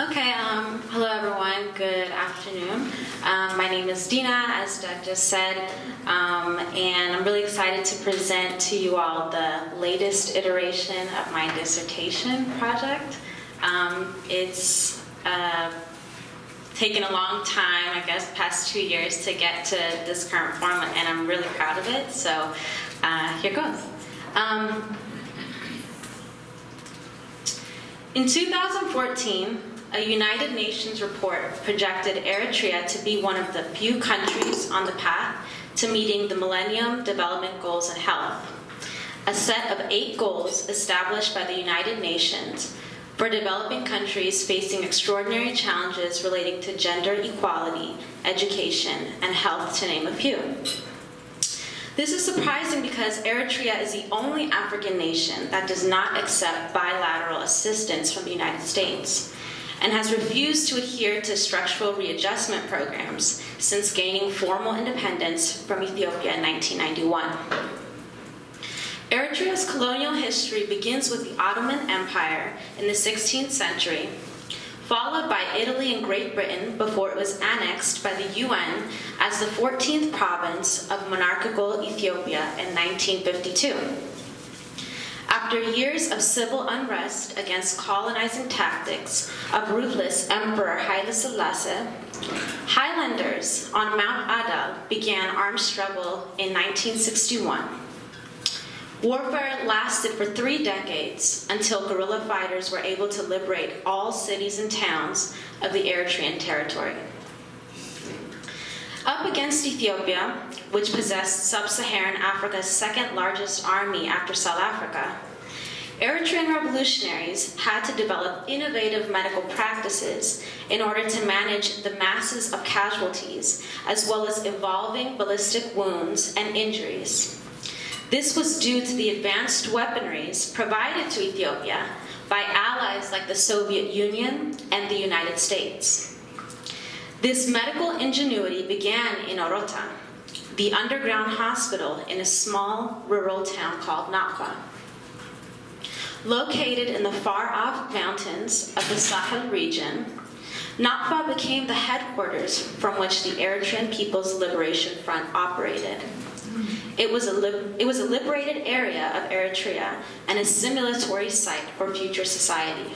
Okay, um, hello everyone, good afternoon. Um, my name is Dina, as Doug just said, um, and I'm really excited to present to you all the latest iteration of my dissertation project. Um, it's uh, taken a long time, I guess, past two years to get to this current form, and I'm really proud of it, so uh, here goes. Um, in 2014, a United Nations report projected Eritrea to be one of the few countries on the path to meeting the Millennium Development Goals in health, a set of eight goals established by the United Nations for developing countries facing extraordinary challenges relating to gender equality, education, and health, to name a few. This is surprising because Eritrea is the only African nation that does not accept bilateral assistance from the United States and has refused to adhere to structural readjustment programs since gaining formal independence from Ethiopia in 1991. Eritrea's colonial history begins with the Ottoman Empire in the 16th century, followed by Italy and Great Britain before it was annexed by the UN as the 14th province of monarchical Ethiopia in 1952. After years of civil unrest against colonizing tactics of ruthless Emperor Haile Selassie, Highlanders on Mount Adal began armed struggle in 1961. Warfare lasted for three decades until guerrilla fighters were able to liberate all cities and towns of the Eritrean territory. Up against Ethiopia, which possessed sub Saharan Africa's second largest army after South Africa, Eritrean revolutionaries had to develop innovative medical practices in order to manage the masses of casualties, as well as evolving ballistic wounds and injuries. This was due to the advanced weaponries provided to Ethiopia by allies like the Soviet Union and the United States. This medical ingenuity began in Orota, the underground hospital in a small rural town called Nakfa. Located in the far off mountains of the Sahel region, Nakfa became the headquarters from which the Eritrean People's Liberation Front operated. It was, a it was a liberated area of Eritrea and a simulatory site for future society.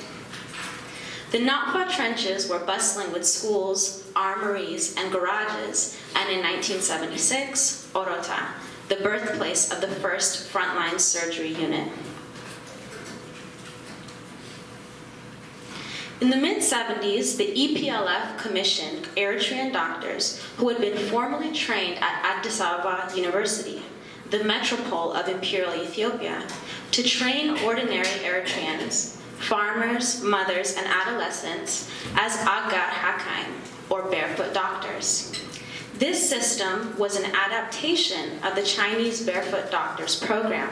The Nakfa trenches were bustling with schools, armories, and garages, and in 1976, Orota, the birthplace of the first frontline surgery unit. In the mid 70s, the EPLF commissioned Eritrean doctors who had been formally trained at Addis Ababa University, the metropole of Imperial Ethiopia, to train ordinary Eritreans, farmers, mothers, and adolescents as Agar Hakaim, or barefoot doctors. This system was an adaptation of the Chinese Barefoot Doctors Program,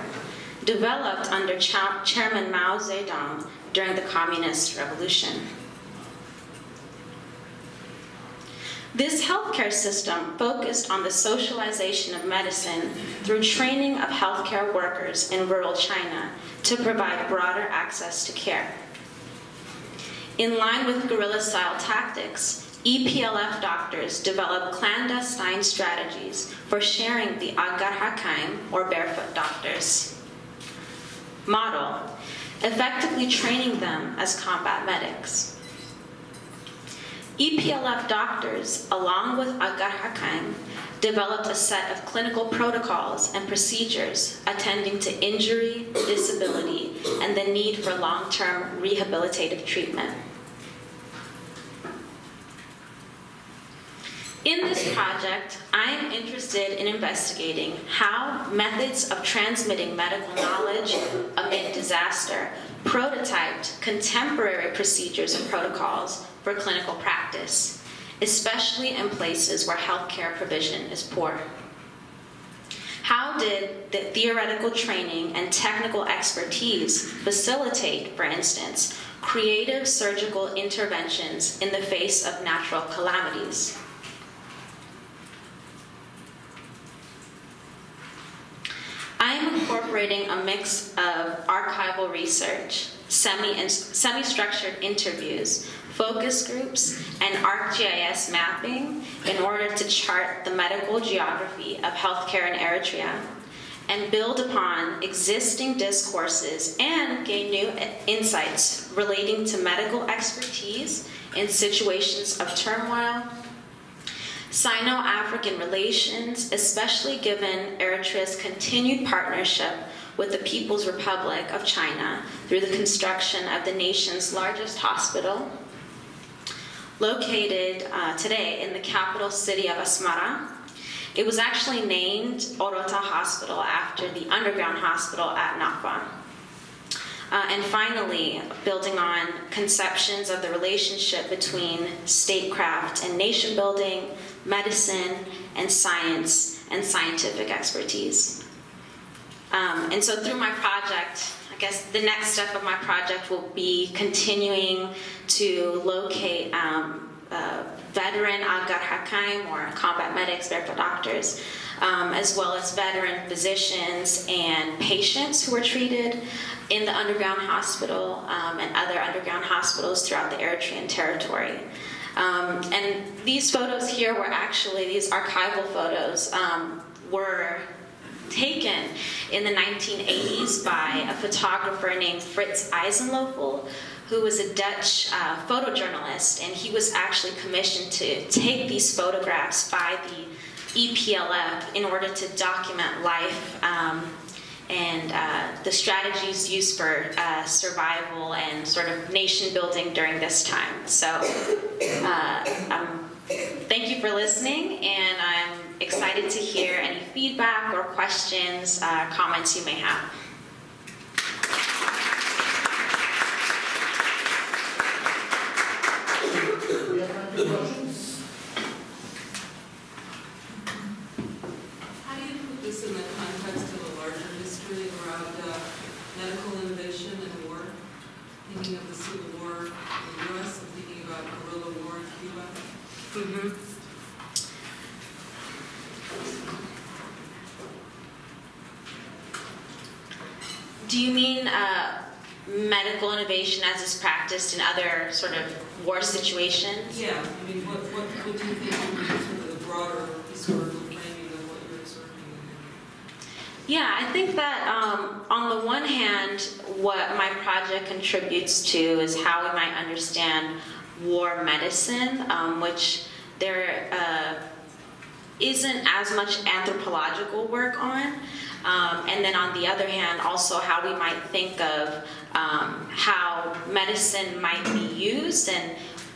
developed under Chairman Mao Zedong during the Communist Revolution. This healthcare system focused on the socialization of medicine through training of healthcare workers in rural China to provide broader access to care. In line with guerrilla style tactics, EPLF doctors developed clandestine strategies for sharing the Agar Hakaim, or barefoot doctors, model effectively training them as combat medics. EPLF doctors, along with Hakaim, developed a set of clinical protocols and procedures attending to injury, disability, and the need for long-term rehabilitative treatment. In this project, I am interested in investigating how methods of transmitting medical knowledge amid disaster prototyped contemporary procedures and protocols for clinical practice, especially in places where healthcare provision is poor. How did the theoretical training and technical expertise facilitate, for instance, creative surgical interventions in the face of natural calamities? I am incorporating a mix of archival research, semi semi-structured interviews, focus groups, and ArcGIS mapping in order to chart the medical geography of healthcare in Eritrea and build upon existing discourses and gain new insights relating to medical expertise in situations of turmoil, Sino African relations, especially given Eritrea's continued partnership with the People's Republic of China through the construction of the nation's largest hospital, located uh, today in the capital city of Asmara. It was actually named Orota Hospital after the underground hospital at Nakfa. Uh, and finally, building on conceptions of the relationship between statecraft and nation building, medicine, and science and scientific expertise. Um, and so through my project, I guess the next step of my project will be continuing to locate um, uh, veteran Agar Hakaim or combat medics, medical doctors, um, as well as veteran physicians and patients who were treated in the underground hospital um, and other underground hospitals throughout the Eritrean territory. Um, and these photos here were actually, these archival photos um, were taken in the 1980s by a photographer named Fritz Eisenlöffel, who was a Dutch uh, photojournalist, and he was actually commissioned to take these photographs by the EPLF in order to document life um, and uh, the strategies used for uh, survival and sort of nation building during this time. So, uh, um, thank you for listening, and I'm excited to hear any feedback or questions, uh, comments you may have. How do you put this in the context of a larger history around uh, medical innovation and war? Thinking of the Civil War in the U.S. and thinking about guerrilla war in Cuba. Mm-hmm. Do you mean uh, medical innovation as is practiced in other sort of war situations? Yeah, I mean, what, what, what do you think would be sort of the broader historical framing of what you're observing? Yeah, I think that um, on the one hand, what my project contributes to is how we might understand war medicine, um, which there uh, isn't as much anthropological work on. Um, and then on the other hand, also how we might think of um, how medicine might be used and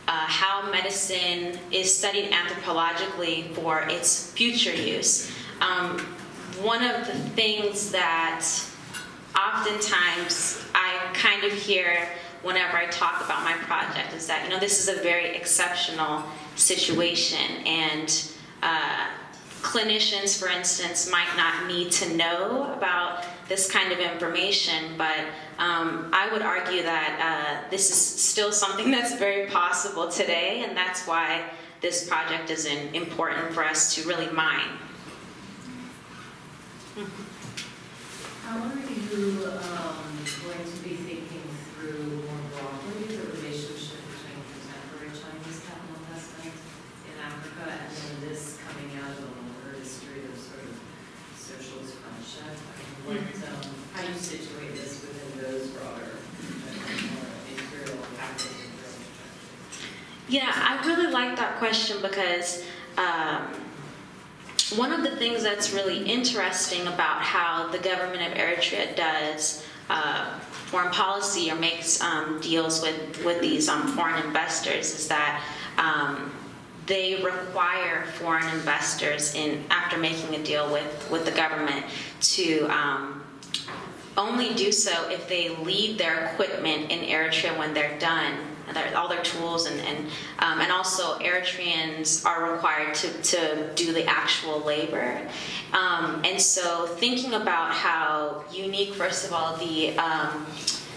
uh, how medicine is studied anthropologically for its future use. Um, one of the things that oftentimes I kind of hear whenever I talk about my project is that, you know, this is a very exceptional situation and uh, clinicians, for instance, might not need to know about this kind of information, but um, I would argue that uh, this is still something that's very possible today, and that's why this project is in, important for us to really mine. You um, going to be thinking through more broadly the relationship between contemporary Chinese capital investment in Africa and then this coming out of a longer history of sort of socialist friendship? I mean, what, um, how do you situate this within those broader, uh, more imperial, capitalist imperial trajectories? Yeah, I really like that question because um, one of the things that's really interesting about how the government of Eritrea does uh, foreign policy or makes um, deals with, with these um, foreign investors is that um, they require foreign investors in after making a deal with, with the government to um, only do so if they leave their equipment in Eritrea when they're done their, all their tools, and and, um, and also Eritreans are required to, to do the actual labor. Um, and so thinking about how unique, first of all, the um,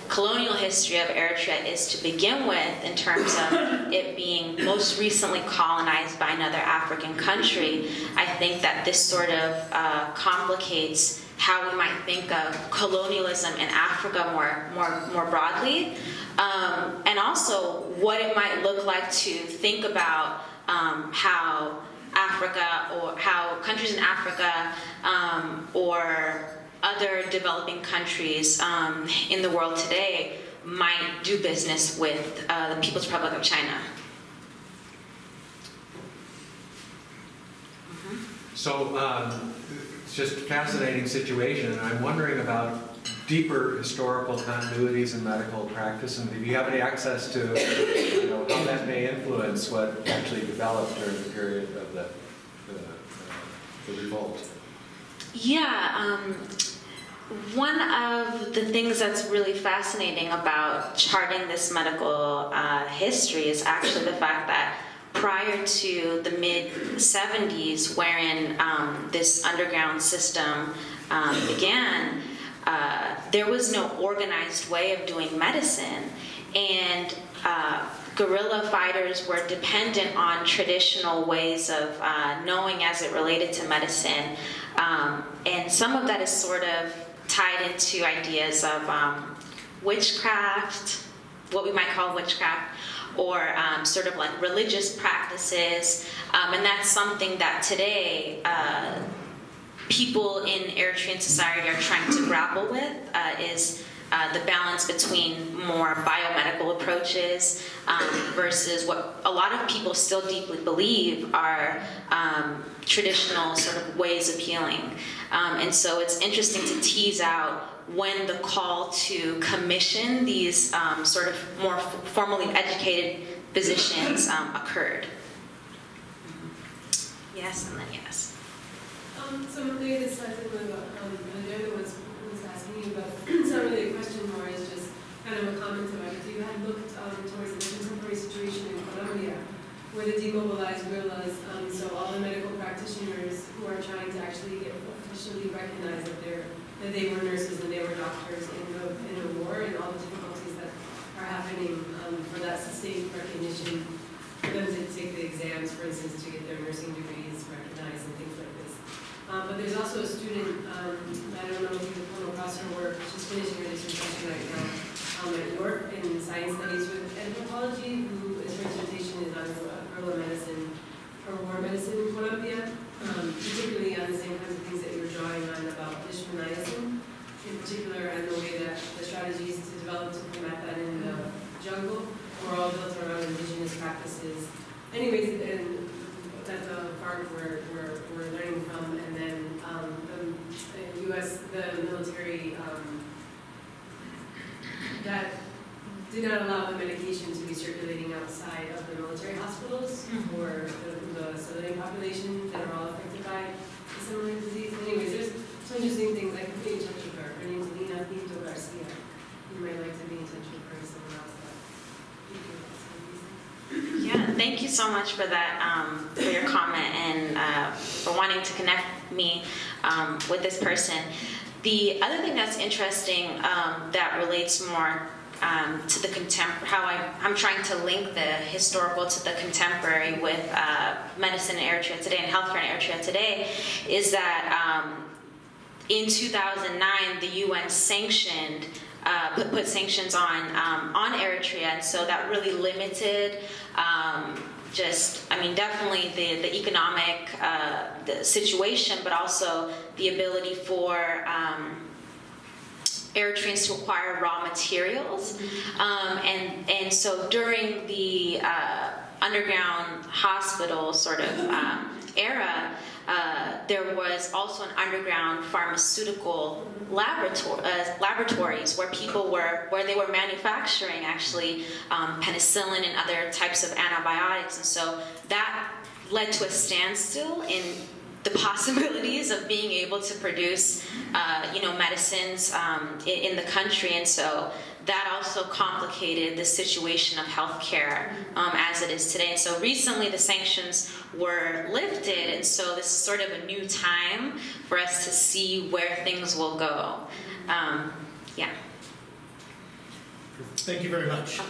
colonial history of Eritrea is to begin with in terms of it being most recently colonized by another African country, I think that this sort of uh, complicates how we might think of colonialism in Africa more, more, more broadly, um, and also what it might look like to think about um, how Africa or how countries in Africa um, or other developing countries um, in the world today might do business with uh, the People's Republic of China. So um, it's just a fascinating situation. and I'm wondering about deeper historical continuities in medical practice, and if you have any access to you know, how that may influence what actually developed during the period of the, the, uh, the revolt. Yeah, um, one of the things that's really fascinating about charting this medical uh, history is actually the fact that prior to the mid 70s, wherein um, this underground system um, began, uh, there was no organized way of doing medicine. And uh, guerrilla fighters were dependent on traditional ways of uh, knowing as it related to medicine. Um, and some of that is sort of tied into ideas of um, witchcraft, what we might call witchcraft, or um, sort of like religious practices. Um, and that's something that today uh, people in Eritrean society are trying to grapple with uh, is uh, the balance between more biomedical approaches um, versus what a lot of people still deeply believe are um, traditional sort of ways of healing. Um, and so it's interesting to tease out when the call to commission these um, sort of more formally educated physicians um, occurred. Yes, and then yes. Um, so maybe this ties in with what um, Ananda was, was asking about. it's not really a question, more it's just kind of a comment about if you had looked um, towards the contemporary situation in Colombia, where the demobilized guerrillas, um, so all the medical practitioners who are trying to actually get officially recognized that they're that they were nurses and they were doctors in the in the war and all the difficulties that are happening um, for that sustained recognition for them to take the exams, for instance, to get their nursing degrees recognized and things like this. Um, but there's also a student, um, I don't know if you've come across her work, she's finishing her dissertation right now um, at York in science studies with anthropology, who his dissertation is on uh, guerrilla medicine or war medicine in Colombia, um, particularly on the same kinds of things that you were drawing on about leishmaniasis, in particular and the way that the strategies to develop to combat that in the jungle were all built around indigenous practices. Anyways, and that's a part we're, we're, we're learning from, and then um, the U.S., the military um, that did not allow the medication to be circulating outside of the military hospitals for the, the civilian population that are all affected by similar disease. Anyways, there's some interesting things. I can be in touch with her. Her name's Lina Pinto Garcia. You might like to be in touch with her or someone else that you can ask some of these things. Yeah, thank you so much for that, um, for your comment and uh, for wanting to connect me um, with this person. The other thing that's interesting um, that relates more um, to the how I, I'm trying to link the historical to the contemporary with uh, medicine in Eritrea today and healthcare in Eritrea today, is that um, in 2009 the UN sanctioned uh, put, put sanctions on um, on Eritrea, and so that really limited. Um, just, I mean, definitely the the economic uh, the situation, but also the ability for um, Eritreans to acquire raw materials, um, and and so during the uh, underground hospital sort of um, era, uh, there was also an underground pharmaceutical uh, laboratories where people were, where they were manufacturing actually um, penicillin and other types of antibiotics, and so that led to a standstill in the possibilities of being able to produce, uh, you know, medicines um, in, in, the country, and so that also complicated the situation of healthcare um, as it is today. And so recently, the sanctions were lifted, and so this is sort of a new time for us to see where things will go. Um, yeah. Thank you very much.